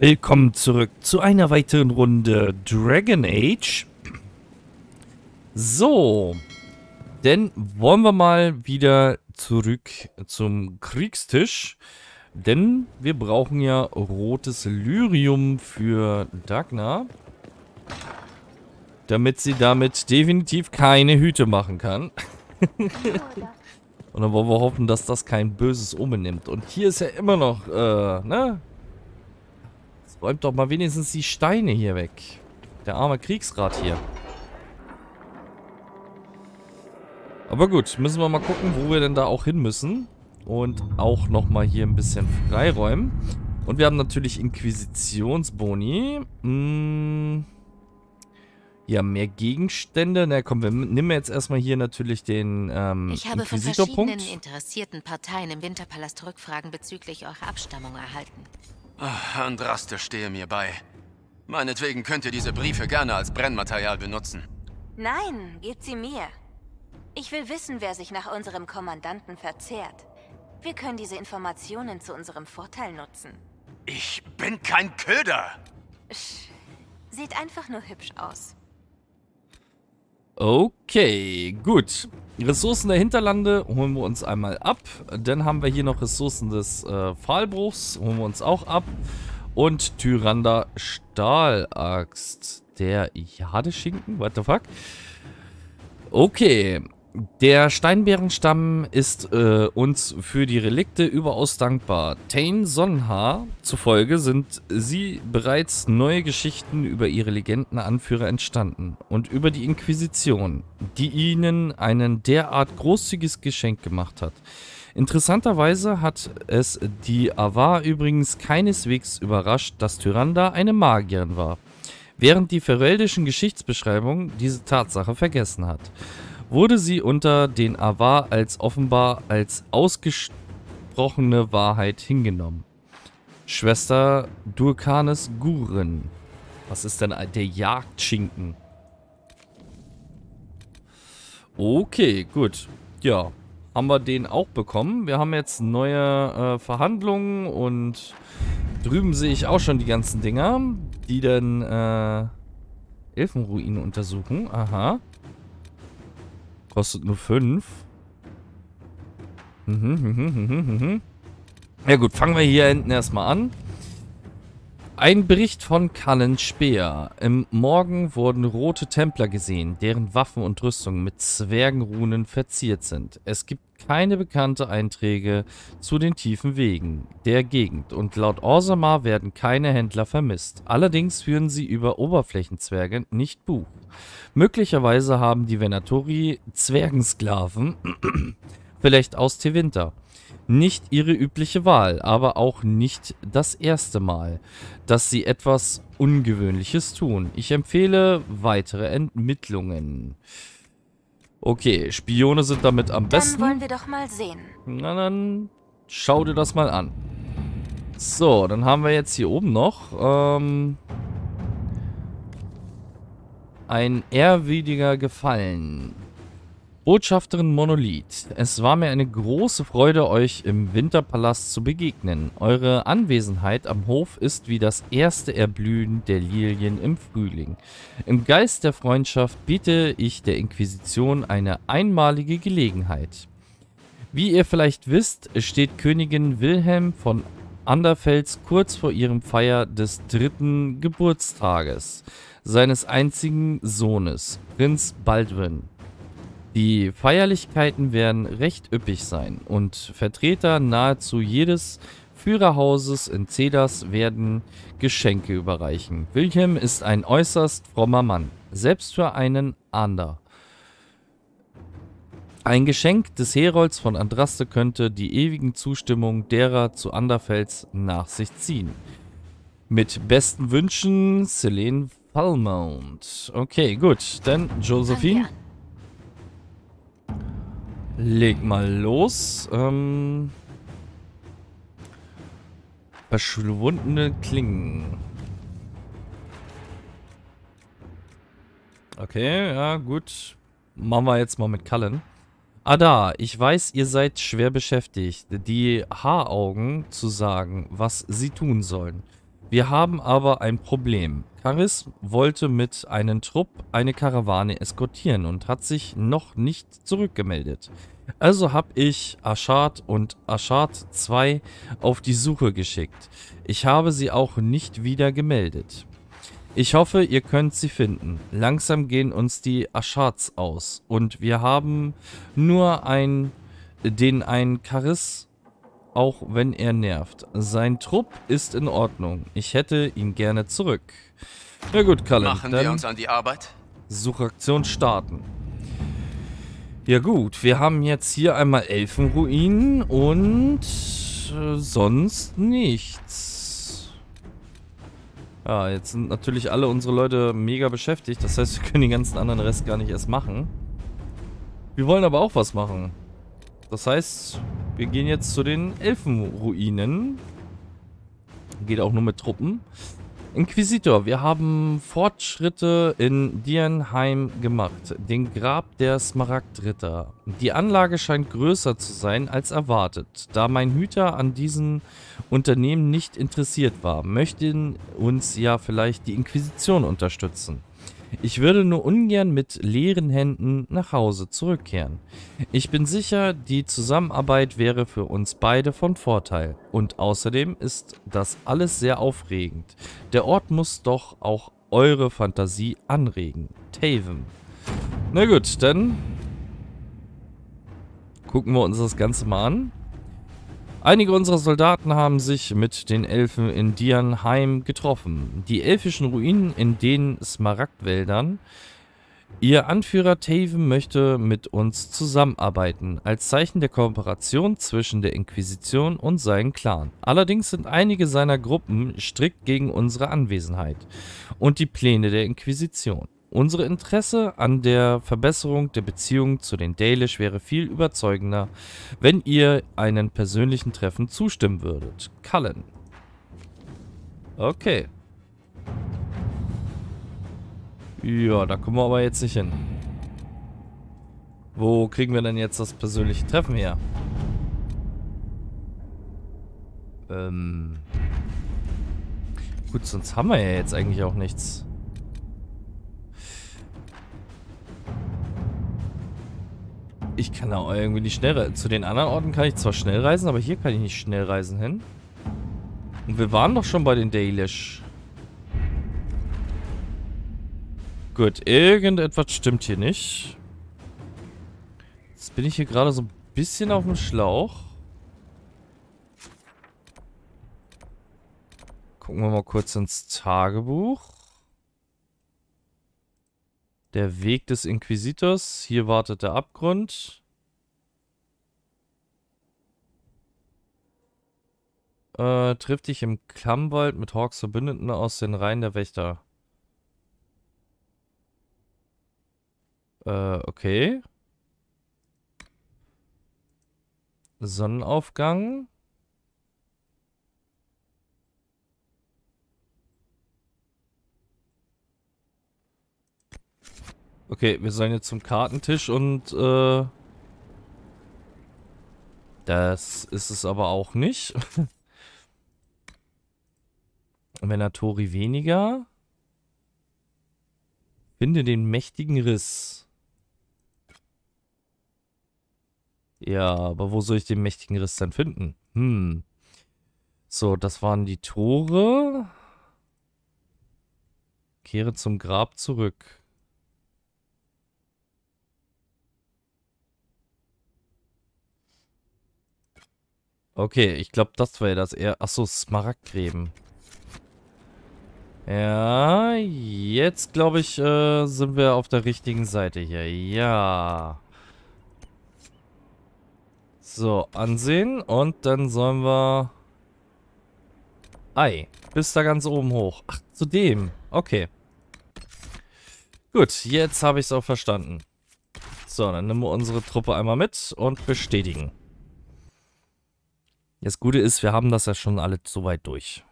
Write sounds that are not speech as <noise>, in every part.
Willkommen zurück zu einer weiteren Runde Dragon Age. So, denn wollen wir mal wieder zurück zum Kriegstisch. Denn wir brauchen ja rotes Lyrium für Dagna. Damit sie damit definitiv keine Hüte machen kann. <laughs> Und dann wollen wir hoffen, dass das kein böses Omen nimmt. Und hier ist ja immer noch, äh, ne? Räumt doch mal wenigstens die Steine hier weg. Der arme Kriegsrat hier. Aber gut, müssen wir mal gucken, wo wir denn da auch hin müssen. Und auch nochmal hier ein bisschen freiräumen. Und wir haben natürlich Inquisitionsboni. Hm. Ja, mehr Gegenstände. Na komm, wir nehmen jetzt erstmal hier natürlich den ähm, Ich habe von verschiedenen interessierten Parteien im Winterpalast Rückfragen bezüglich eurer Abstammung erhalten. Ach, Andraste stehe mir bei. Meinetwegen könnt ihr diese Briefe gerne als Brennmaterial benutzen. Nein, gebt sie mir. Ich will wissen, wer sich nach unserem Kommandanten verzehrt. Wir können diese Informationen zu unserem Vorteil nutzen. Ich bin kein Köder! Sch Sieht einfach nur hübsch aus. Okay, gut. Ressourcen der Hinterlande holen wir uns einmal ab. Dann haben wir hier noch Ressourcen des äh, Pfahlbruchs, holen wir uns auch ab. Und Tyranda Stahlaxt. Der Jadeschinken? What the fuck? Okay, der Steinbärenstamm ist äh, uns für die Relikte überaus dankbar. Tain Sonnenhaar zufolge sind sie bereits neue Geschichten über ihre Legendenanführer entstanden und über die Inquisition, die ihnen ein derart großzügiges Geschenk gemacht hat. Interessanterweise hat es die Avar übrigens keineswegs überrascht, dass Tyranda eine Magierin war, während die feruldischen Geschichtsbeschreibung diese Tatsache vergessen hat wurde sie unter den Avar als offenbar als ausgesprochene Wahrheit hingenommen. Schwester Durkanes Guren. Was ist denn der Jagdschinken? Okay, gut. Ja, haben wir den auch bekommen. Wir haben jetzt neue äh, Verhandlungen und drüben sehe ich auch schon die ganzen Dinger, die dann äh, Elfenruinen untersuchen. Aha. Kostet nur 5. Mhm, mhm, mhm, ja gut, fangen wir hier hinten erstmal an. Ein Bericht von Cullen Speer. Im Morgen wurden rote Templer gesehen, deren Waffen und Rüstungen mit Zwergenrunen verziert sind. Es gibt keine bekannte Einträge zu den tiefen Wegen der Gegend und laut Orsamar werden keine Händler vermisst. Allerdings führen sie über Oberflächenzwerge nicht Buch. Möglicherweise haben die Venatori Zwergensklaven, <clears throat> vielleicht aus Tevinter. Nicht ihre übliche Wahl, aber auch nicht das erste Mal, dass sie etwas Ungewöhnliches tun. Ich empfehle weitere Entmittlungen. Okay, Spione sind damit am besten. Dann wollen wir doch mal sehen. Na dann, schau dir das mal an. So, dann haben wir jetzt hier oben noch ähm, ein ehrwürdiger Gefallen. Botschafterin Monolith, es war mir eine große Freude, euch im Winterpalast zu begegnen. Eure Anwesenheit am Hof ist wie das erste Erblühen der Lilien im Frühling. Im Geist der Freundschaft biete ich der Inquisition eine einmalige Gelegenheit. Wie ihr vielleicht wisst, steht Königin Wilhelm von Anderfels kurz vor ihrem Feier des dritten Geburtstages seines einzigen Sohnes, Prinz Baldwin. Die Feierlichkeiten werden recht üppig sein und Vertreter nahezu jedes Führerhauses in Cedars werden Geschenke überreichen. Wilhelm ist ein äußerst frommer Mann, selbst für einen Ander. Ein Geschenk des Herolds von Andraste könnte die ewigen Zustimmung derer zu Anderfels nach sich ziehen. Mit besten Wünschen, Selene Falmount. Okay, gut. Dann Josephine. Leg mal los. Ähm, verschwundene Klingen. Okay, ja, gut. Machen wir jetzt mal mit Cullen. Ah da, ich weiß, ihr seid schwer beschäftigt, die Haaraugen zu sagen, was sie tun sollen. Wir haben aber ein Problem. Karis wollte mit einem Trupp eine Karawane eskortieren und hat sich noch nicht zurückgemeldet. Also habe ich Ashard und Ashard 2 auf die Suche geschickt. Ich habe sie auch nicht wieder gemeldet. Ich hoffe, ihr könnt sie finden. Langsam gehen uns die Ashards aus und wir haben nur ein, den ein Karis auch wenn er nervt. Sein Trupp ist in Ordnung. Ich hätte ihn gerne zurück. Na gut, Kalle. Machen wir uns an die Arbeit? Suchaktion starten. Ja gut, wir haben jetzt hier einmal Elfenruinen und äh, sonst nichts. Ja, jetzt sind natürlich alle unsere Leute mega beschäftigt. Das heißt, wir können den ganzen anderen Rest gar nicht erst machen. Wir wollen aber auch was machen. Das heißt, wir gehen jetzt zu den Elfenruinen. Geht auch nur mit Truppen. Inquisitor, wir haben Fortschritte in Dianheim gemacht. Den Grab der Smaragdritter. Die Anlage scheint größer zu sein als erwartet. Da mein Hüter an diesen Unternehmen nicht interessiert war, möchten uns ja vielleicht die Inquisition unterstützen. Ich würde nur ungern mit leeren Händen nach Hause zurückkehren. Ich bin sicher, die Zusammenarbeit wäre für uns beide von Vorteil. Und außerdem ist das alles sehr aufregend. Der Ort muss doch auch eure Fantasie anregen. Taven. Na gut, dann gucken wir uns das Ganze mal an. Einige unserer Soldaten haben sich mit den Elfen in Dianheim getroffen. Die elfischen Ruinen in den Smaragdwäldern. Ihr Anführer Taven möchte mit uns zusammenarbeiten, als Zeichen der Kooperation zwischen der Inquisition und seinem Clan. Allerdings sind einige seiner Gruppen strikt gegen unsere Anwesenheit und die Pläne der Inquisition. Unsere Interesse an der Verbesserung der Beziehung zu den Dalish wäre viel überzeugender, wenn ihr einen persönlichen Treffen zustimmen würdet. Cullen. Okay. Ja, da kommen wir aber jetzt nicht hin. Wo kriegen wir denn jetzt das persönliche Treffen her? Ähm... Gut, sonst haben wir ja jetzt eigentlich auch nichts. Ich kann auch irgendwie nicht schnell reisen. Zu den anderen Orten kann ich zwar schnell reisen, aber hier kann ich nicht schnell reisen hin. Und wir waren doch schon bei den Dalish. Gut, irgendetwas stimmt hier nicht. Jetzt bin ich hier gerade so ein bisschen auf dem Schlauch. Gucken wir mal kurz ins Tagebuch. Der Weg des Inquisitors. Hier wartet der Abgrund. Äh, trifft dich im Klammwald mit Hawks Verbündeten aus den Reihen der Wächter. Äh, okay. Sonnenaufgang. Okay, wir sollen jetzt zum Kartentisch und äh, das ist es aber auch nicht. <laughs> Venatori weniger. Finde den mächtigen Riss. Ja, aber wo soll ich den mächtigen Riss dann finden? Hm. So, das waren die Tore. Kehre zum Grab zurück. Okay, ich glaube, das wäre das eher... Achso, Smaragdgräben. Ja, jetzt glaube ich, äh, sind wir auf der richtigen Seite hier. Ja. So, ansehen und dann sollen wir... Ei, bis da ganz oben hoch. Ach, zu dem. Okay. Gut, jetzt habe ich es auch verstanden. So, dann nehmen wir unsere Truppe einmal mit und bestätigen. Das Gute ist, wir haben das ja schon alle so weit durch.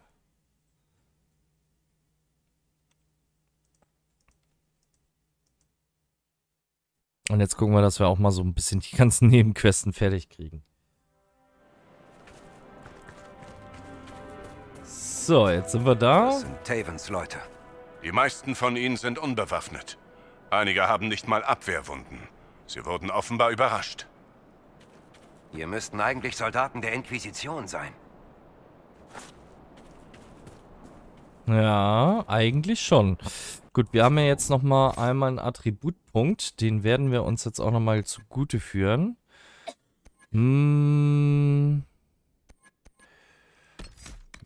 Und jetzt gucken wir, dass wir auch mal so ein bisschen die ganzen <laughs> Nebenquesten fertig kriegen. So, jetzt sind wir da. Das sind Tavens Leute. Die meisten von ihnen sind unbewaffnet. Einige haben nicht mal Abwehrwunden. Sie wurden offenbar überrascht. Hier müssten eigentlich Soldaten der Inquisition sein. Ja, eigentlich schon. Gut, wir haben ja jetzt nochmal einmal einen Attributpunkt. Den werden wir uns jetzt auch nochmal zugute führen. Hm.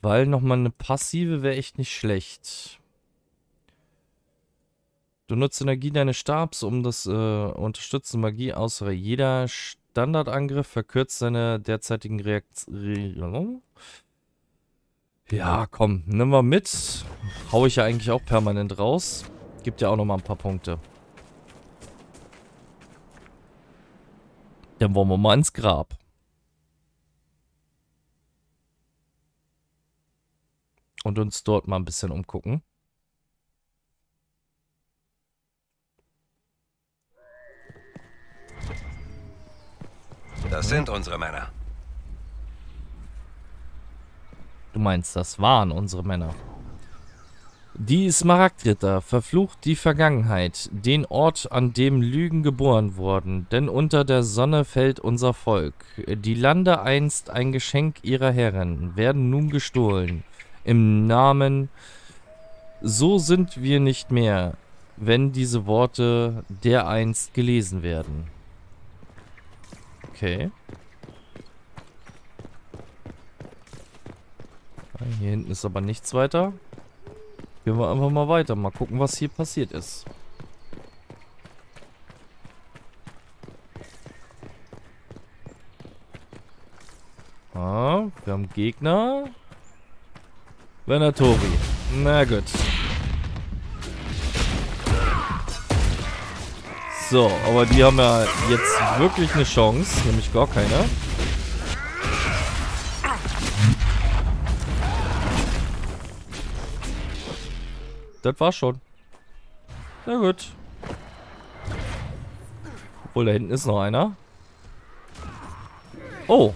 Weil nochmal eine passive wäre echt nicht schlecht. Du nutzt Energie deines Stabs, um das äh, unterstützende Magie außer jeder Standardangriff verkürzt seine derzeitigen Reaktionen. Ja, komm, nimm wir mit. Hau ich ja eigentlich auch permanent raus. Gibt ja auch nochmal ein paar Punkte. Dann wollen wir mal ins Grab. Und uns dort mal ein bisschen umgucken. Das sind unsere Männer. Du meinst, das waren unsere Männer. Die Smaragdritter verflucht die Vergangenheit, den Ort, an dem Lügen geboren wurden, denn unter der Sonne fällt unser Volk. Die Lande einst ein Geschenk ihrer Herren, werden nun gestohlen. Im Namen So sind wir nicht mehr, wenn diese Worte dereinst gelesen werden. Okay. Hier hinten ist aber nichts weiter. Gehen wir einfach mal weiter. Mal gucken, was hier passiert ist. Ah, wir haben Gegner. Venatori. Na gut. So, aber die haben ja jetzt wirklich eine Chance. Nämlich gar keine. Das war's schon. Na gut. Obwohl, da hinten ist noch einer. Oh.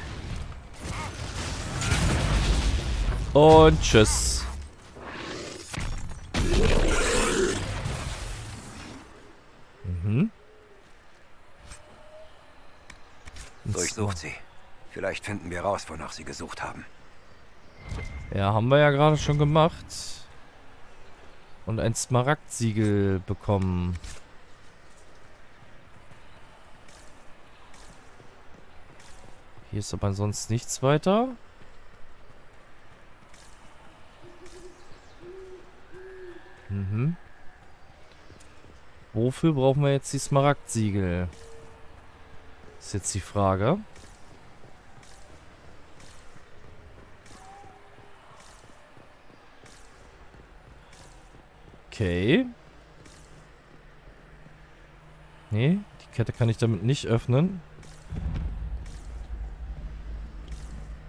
Und tschüss. Mhm. Durchsucht sie. Vielleicht finden wir raus, wonach sie gesucht haben. Ja, haben wir ja gerade schon gemacht. Und ein Smaragdsiegel bekommen. Hier ist aber sonst nichts weiter. Mhm. Wofür brauchen wir jetzt die Smaragdsiegel? Ist jetzt die Frage. Okay. Nee, die Kette kann ich damit nicht öffnen.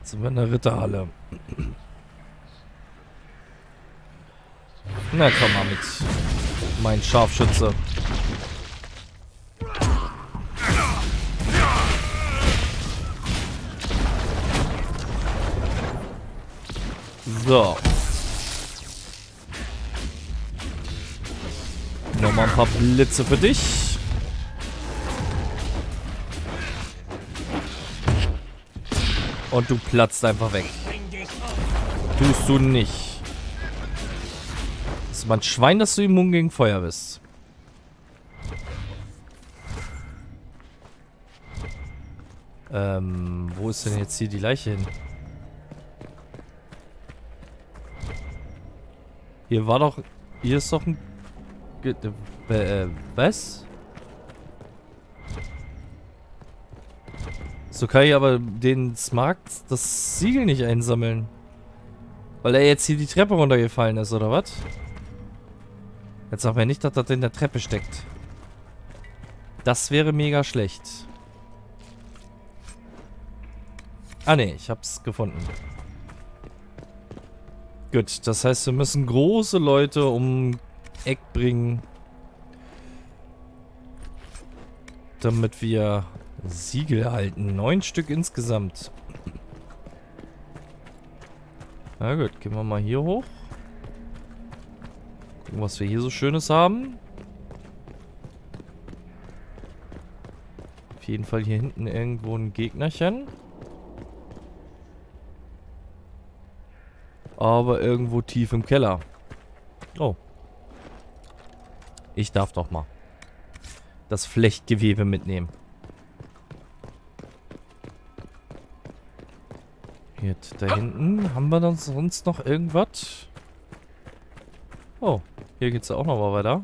Sind wir in der Ritterhalle. Na komm mal mit. Mein Scharfschütze. So. Nochmal ein paar Blitze für dich. Und du platzt einfach weg. Tust du nicht. Das ist mal ein Schwein, dass du immun gegen Feuer bist. Ähm, wo ist denn jetzt hier die Leiche hin? Hier war doch... Hier ist doch ein... Ge äh, was? So kann ich aber den Smart das Siegel nicht einsammeln. Weil er jetzt hier die Treppe runtergefallen ist, oder was? Jetzt sag mir nicht, dass das in der Treppe steckt. Das wäre mega schlecht. Ah ne, ich hab's gefunden. Gut, das heißt, wir müssen große Leute um Eck bringen. Damit wir Siegel erhalten. Neun Stück insgesamt. Na gut, gehen wir mal hier hoch. Gucken, was wir hier so Schönes haben. Auf jeden Fall hier hinten irgendwo ein Gegnerchen. Aber irgendwo tief im Keller. Oh. Ich darf doch mal das Flechtgewebe mitnehmen. Jetzt da hinten. Haben wir dann sonst noch irgendwas? Oh, hier geht es auch noch mal weiter.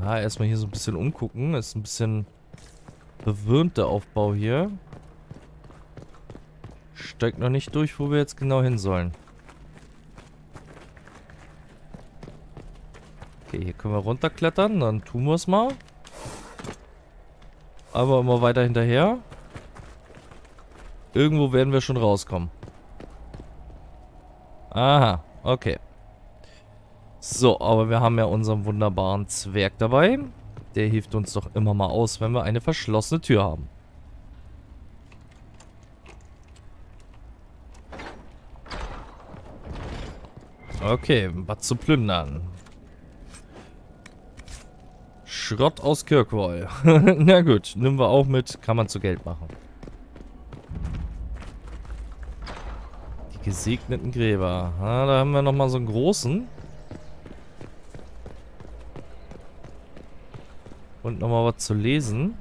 Ah, erstmal hier so ein bisschen umgucken. Ist ein bisschen verwirrend der Aufbau hier. Steigt noch nicht durch, wo wir jetzt genau hin sollen. Okay, hier können wir runterklettern. Dann tun wir es mal. Aber immer weiter hinterher. Irgendwo werden wir schon rauskommen. Aha, okay. So, aber wir haben ja unseren wunderbaren Zwerg dabei. Der hilft uns doch immer mal aus, wenn wir eine verschlossene Tür haben. Okay, was zu plündern. Schrott aus Kirkwall. <laughs> Na gut, nehmen wir auch mit. Kann man zu Geld machen. Die gesegneten Gräber. Ah, da haben wir nochmal so einen großen. Und nochmal was zu lesen.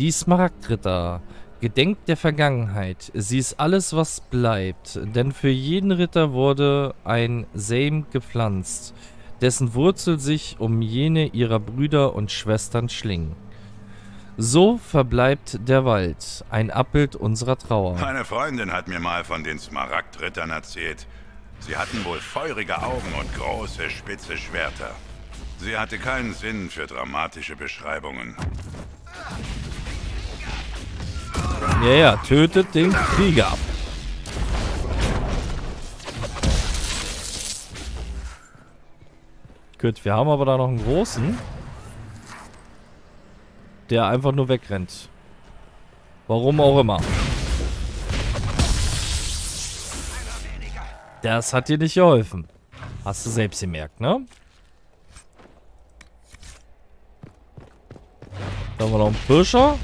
Die Smaragdritter. Gedenkt der Vergangenheit. Sie ist alles, was bleibt. Denn für jeden Ritter wurde ein Seim gepflanzt dessen Wurzel sich um jene ihrer Brüder und Schwestern schlingen. So verbleibt der Wald, ein Abbild unserer Trauer. Meine Freundin hat mir mal von den Smaragdrittern erzählt. Sie hatten wohl feurige Augen und große, spitze Schwerter. Sie hatte keinen Sinn für dramatische Beschreibungen. Ja, ja, tötet den Krieger. Gut, wir haben aber da noch einen großen. Der einfach nur wegrennt. Warum auch immer. Das hat dir nicht geholfen. Hast du selbst gemerkt, ne? Da haben wir noch einen Pirscher.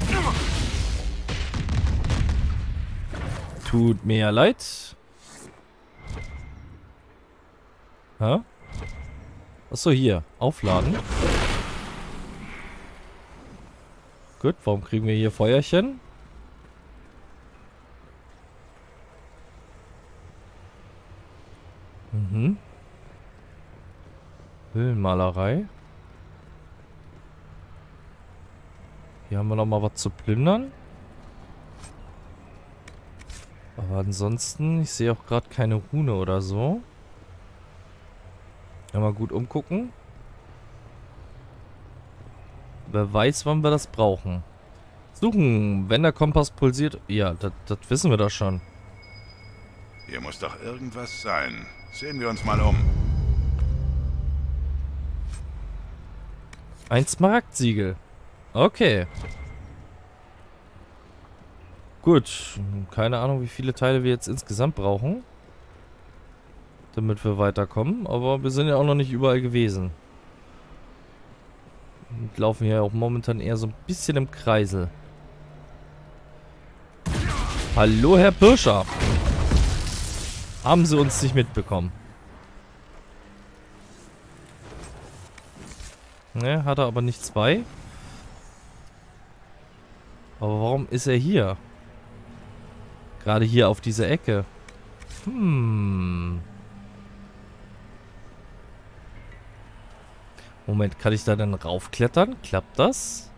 Tut mir ja leid. Hä? Achso, hier. Aufladen. Gut, warum kriegen wir hier Feuerchen? Mhm. Höhlenmalerei. Hier haben wir noch mal was zu plündern. Aber ansonsten, ich sehe auch gerade keine Rune oder so. Ja, mal gut umgucken. Wer weiß, wann wir das brauchen. Suchen, wenn der Kompass pulsiert. Ja, das, wissen wir doch schon. Hier muss doch irgendwas sein. Sehen wir uns mal um. Ein Smaragdsiegel. Okay. Gut. Keine Ahnung, wie viele Teile wir jetzt insgesamt brauchen damit wir weiterkommen. Aber wir sind ja auch noch nicht überall gewesen. Und laufen hier auch momentan eher so ein bisschen im Kreisel. Hallo, Herr Pirscher. Haben Sie uns nicht mitbekommen? Ne, hat er aber nichts bei. Aber warum ist er hier? Gerade hier auf dieser Ecke. Hm. Moment, kann ich da dann raufklettern? Klappt das?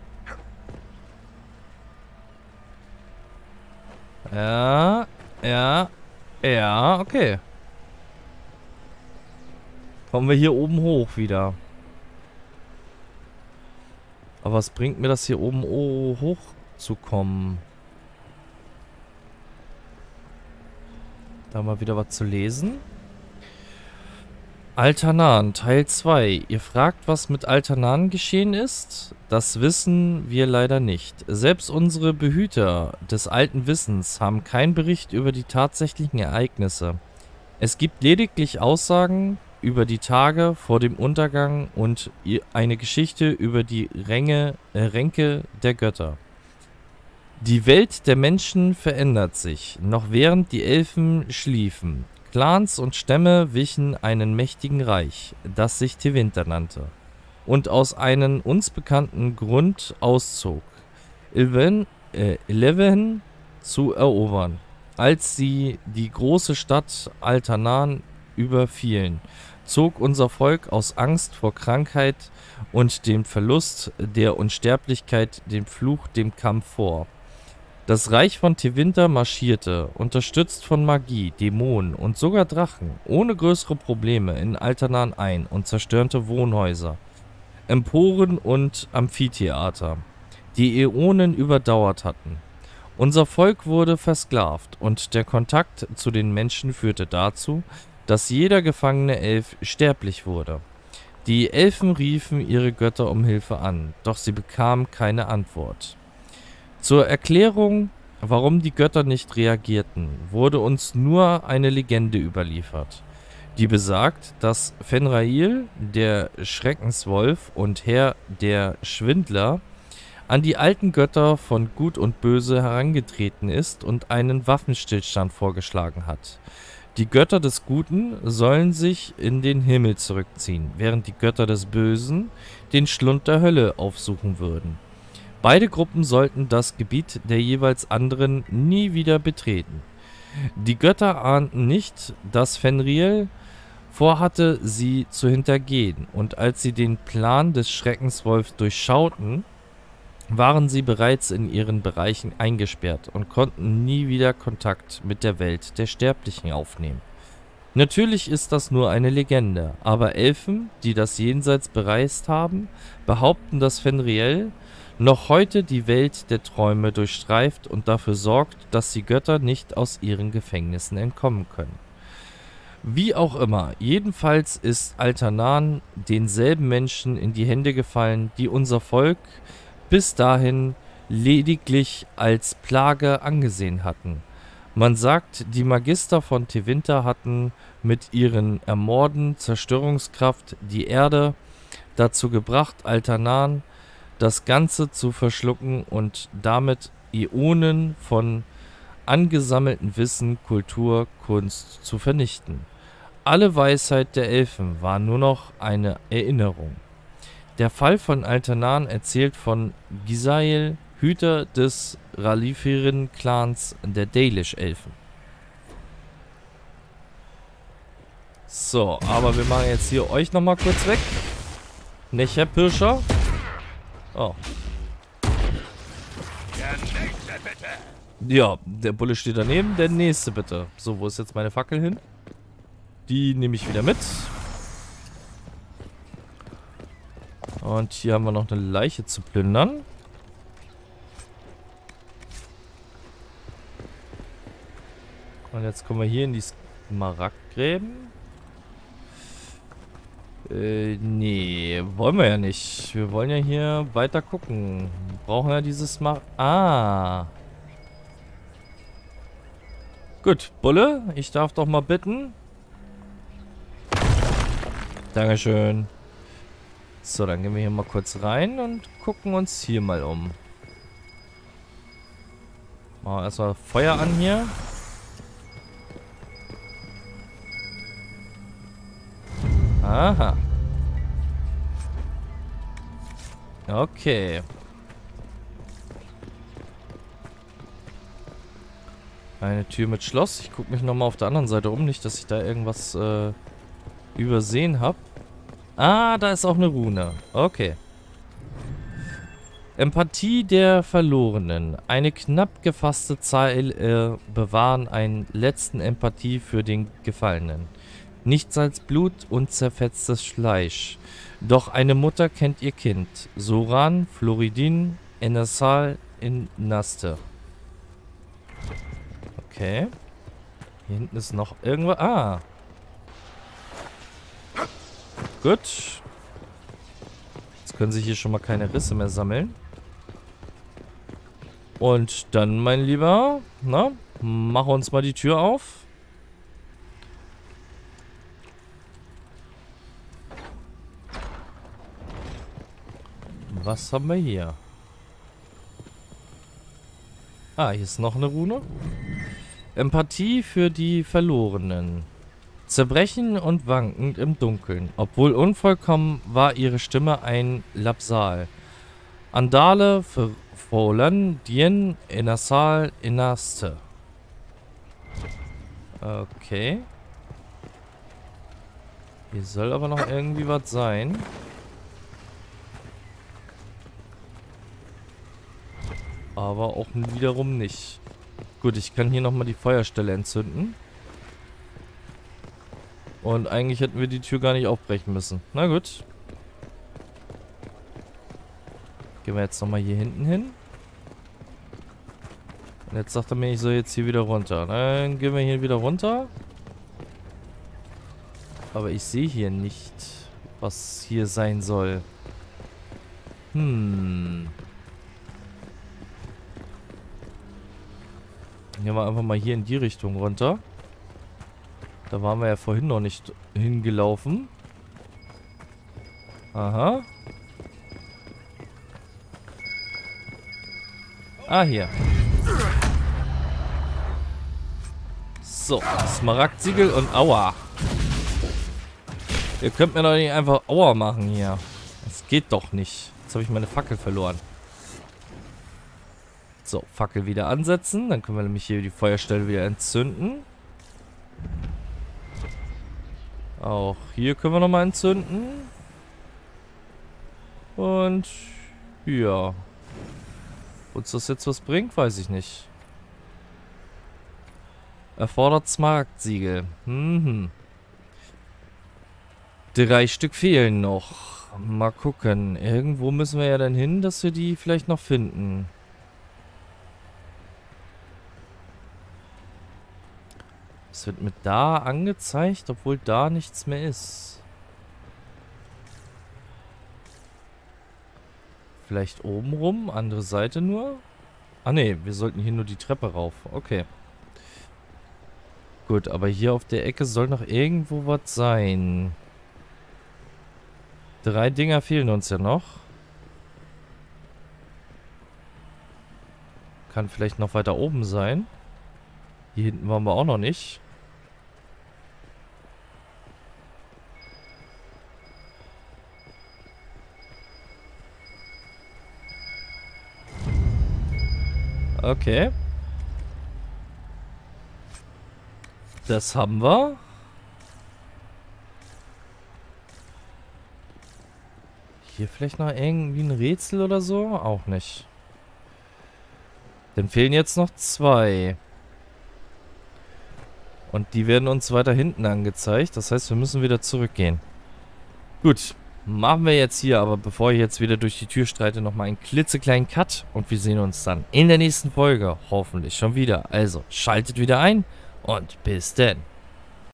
Ja, ja, ja, okay. Kommen wir hier oben hoch wieder. Aber was bringt mir das hier oben oh, hoch zu kommen? Da mal wieder was zu lesen. Altanan, Teil 2. Ihr fragt, was mit Altanan geschehen ist? Das wissen wir leider nicht. Selbst unsere Behüter des alten Wissens haben keinen Bericht über die tatsächlichen Ereignisse. Es gibt lediglich Aussagen über die Tage vor dem Untergang und eine Geschichte über die Ränge, äh, Ränke der Götter. Die Welt der Menschen verändert sich, noch während die Elfen schliefen. Clans und Stämme wichen einen mächtigen Reich, das sich Tevinter nannte, und aus einem uns bekannten Grund auszog, Ilven, äh, Eleven zu erobern, als sie die große Stadt Altanan überfielen, zog unser Volk aus Angst vor Krankheit und dem Verlust der Unsterblichkeit den Fluch dem Kampf vor. Das Reich von Tevinter marschierte, unterstützt von Magie, Dämonen und sogar Drachen, ohne größere Probleme in Alternan ein und zerstörte Wohnhäuser, Emporen und Amphitheater, die Äonen überdauert hatten. Unser Volk wurde versklavt und der Kontakt zu den Menschen führte dazu, dass jeder gefangene Elf sterblich wurde. Die Elfen riefen ihre Götter um Hilfe an, doch sie bekamen keine Antwort. Zur Erklärung, warum die Götter nicht reagierten, wurde uns nur eine Legende überliefert, die besagt, dass Fenrail, der Schreckenswolf und Herr der Schwindler, an die alten Götter von Gut und Böse herangetreten ist und einen Waffenstillstand vorgeschlagen hat. Die Götter des Guten sollen sich in den Himmel zurückziehen, während die Götter des Bösen den Schlund der Hölle aufsuchen würden. Beide Gruppen sollten das Gebiet der jeweils anderen nie wieder betreten. Die Götter ahnten nicht, dass Fenriel vorhatte, sie zu hintergehen, und als sie den Plan des Schreckenswolfs durchschauten, waren sie bereits in ihren Bereichen eingesperrt und konnten nie wieder Kontakt mit der Welt der Sterblichen aufnehmen. Natürlich ist das nur eine Legende, aber Elfen, die das Jenseits bereist haben, behaupten, dass Fenriel noch heute die Welt der Träume durchstreift und dafür sorgt, dass die Götter nicht aus ihren Gefängnissen entkommen können. Wie auch immer, jedenfalls ist Altanan denselben Menschen in die Hände gefallen, die unser Volk bis dahin lediglich als Plage angesehen hatten. Man sagt, die Magister von Tevinter hatten mit ihren Ermorden Zerstörungskraft die Erde dazu gebracht, Altanan das Ganze zu verschlucken und damit Ionen von angesammeltem Wissen, Kultur, Kunst zu vernichten. Alle Weisheit der Elfen war nur noch eine Erinnerung. Der Fall von Alternan erzählt von Gisael, Hüter des Ralifiren-Clans der Dalish-Elfen. So, aber wir machen jetzt hier euch nochmal kurz weg. Nicht, Herr Pirscher? Oh. Ja, der Bulle steht daneben. Der nächste bitte. So, wo ist jetzt meine Fackel hin? Die nehme ich wieder mit. Und hier haben wir noch eine Leiche zu plündern. Und jetzt kommen wir hier in die Smaragdgräben. Äh, nee, wollen wir ja nicht. Wir wollen ja hier weiter gucken. Wir brauchen ja dieses Mal... Ah. Gut, Bulle, ich darf doch mal bitten. Dankeschön. So, dann gehen wir hier mal kurz rein und gucken uns hier mal um. Machen wir erstmal Feuer an hier. Aha. Okay. Eine Tür mit Schloss. Ich gucke mich nochmal auf der anderen Seite um. Nicht, dass ich da irgendwas äh, übersehen habe. Ah, da ist auch eine Rune. Okay. Empathie der Verlorenen. Eine knapp gefasste Zahl äh, bewahren einen letzten Empathie für den Gefallenen. Nichts als Blut und zerfetztes Fleisch. Doch eine Mutter kennt ihr Kind. Soran, Floridin, Enesal in Naste. Okay. Hier hinten ist noch irgendwo... Ah. Gut. Jetzt können sich hier schon mal keine Risse mehr sammeln. Und dann, mein Lieber, na, mach uns mal die Tür auf. Was haben wir hier? Ah, hier ist noch eine Rune. Empathie für die Verlorenen. Zerbrechen und wankend im Dunkeln. Obwohl unvollkommen war ihre Stimme ein Lapsal. Andale verfohlen dien inasal inaste. Okay. Hier soll aber noch irgendwie was sein. Aber auch wiederum nicht. Gut, ich kann hier nochmal die Feuerstelle entzünden. Und eigentlich hätten wir die Tür gar nicht aufbrechen müssen. Na gut. Gehen wir jetzt nochmal hier hinten hin. Und jetzt sagt er mir, ich soll jetzt hier wieder runter. Dann gehen wir hier wieder runter. Aber ich sehe hier nicht, was hier sein soll. Hm. Gehen wir einfach mal hier in die Richtung runter. Da waren wir ja vorhin noch nicht hingelaufen. Aha. Ah, hier. So, Smaragdsiegel und Aua. Ihr könnt mir doch nicht einfach Aua machen hier. Das geht doch nicht. Jetzt habe ich meine Fackel verloren. So, Fackel wieder ansetzen. Dann können wir nämlich hier die Feuerstelle wieder entzünden. Auch hier können wir nochmal entzünden. Und ja. Uns das jetzt was bringt, weiß ich nicht. Erfordert Smaragdsiegel. Mhm. Drei Stück fehlen noch. Mal gucken. Irgendwo müssen wir ja dann hin, dass wir die vielleicht noch finden. Es wird mit da angezeigt, obwohl da nichts mehr ist. Vielleicht oben rum, andere Seite nur. Ah ne, wir sollten hier nur die Treppe rauf. Okay. Gut, aber hier auf der Ecke soll noch irgendwo was sein. Drei Dinger fehlen uns ja noch. Kann vielleicht noch weiter oben sein. Hier hinten waren wir auch noch nicht. Okay. Das haben wir. Hier vielleicht noch irgendwie ein Rätsel oder so? Auch nicht. Dann fehlen jetzt noch zwei. Und die werden uns weiter hinten angezeigt. Das heißt, wir müssen wieder zurückgehen. Gut. Machen wir jetzt hier, aber bevor ich jetzt wieder durch die Tür streite, nochmal einen klitzekleinen Cut. Und wir sehen uns dann in der nächsten Folge hoffentlich schon wieder. Also, schaltet wieder ein und bis denn.